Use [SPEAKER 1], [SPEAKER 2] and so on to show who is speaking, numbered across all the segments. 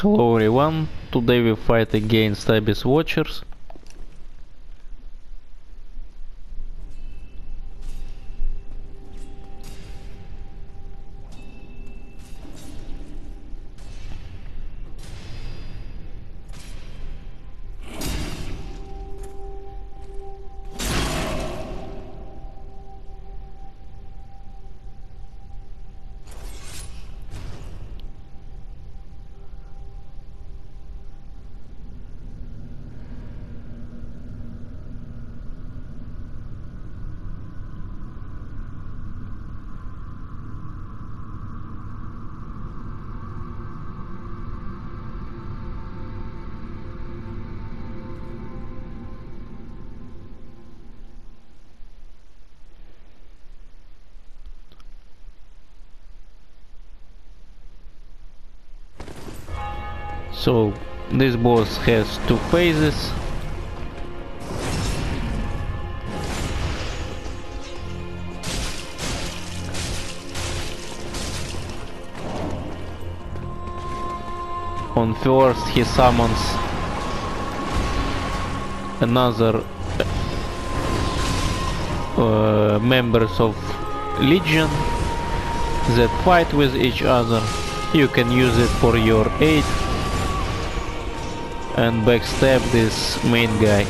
[SPEAKER 1] Hello everyone, today we fight against Abyss Watchers. So this boss has two phases. On first he summons another uh, members of Legion that fight with each other. You can use it for your aid and backstab this main guy.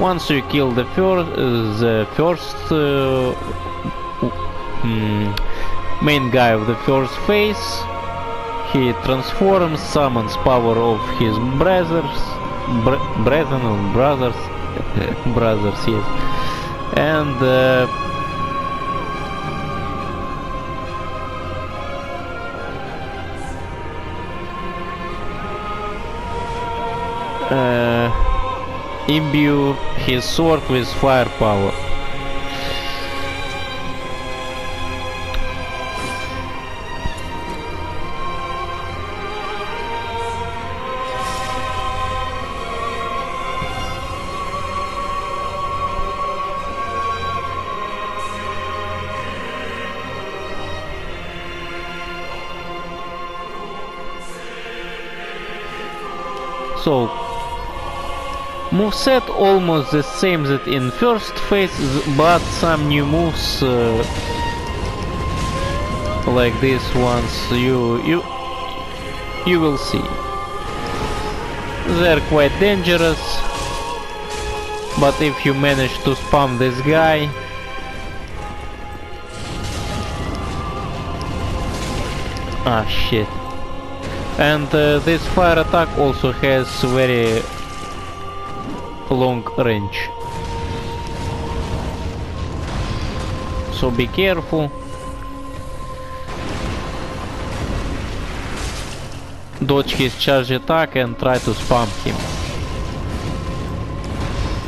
[SPEAKER 1] Once you kill the first, the first uh, mm, main guy of the first phase, he transforms, summons power of his brothers, br brethren brothers, brothers, yes, and uh, uh, imbue his sword with firepower. So moveset almost the same that in first phase, but some new moves uh, like this ones you you you will see. They're quite dangerous, but if you manage to spam this guy, ah shit. And uh, this fire attack also has very long range. So be careful. Dodge his charge attack and try to spam him.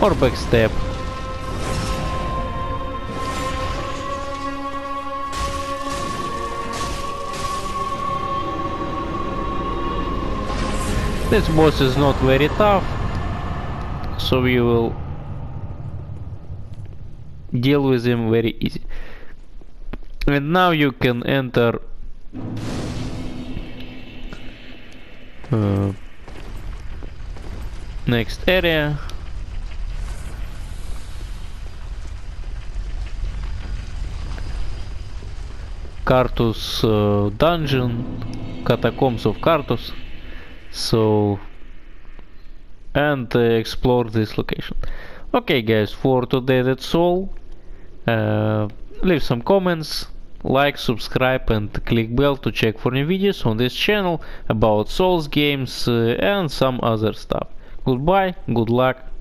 [SPEAKER 1] Or backstab. This boss is not very tough, so we will deal with him very easy. And now you can enter uh, next area. Carthus uh, dungeon, catacombs of Carthus so and uh, explore this location. Okay guys for today that's all. Uh, leave some comments like subscribe and click bell to check for new videos on this channel about souls games uh, and some other stuff. Goodbye good luck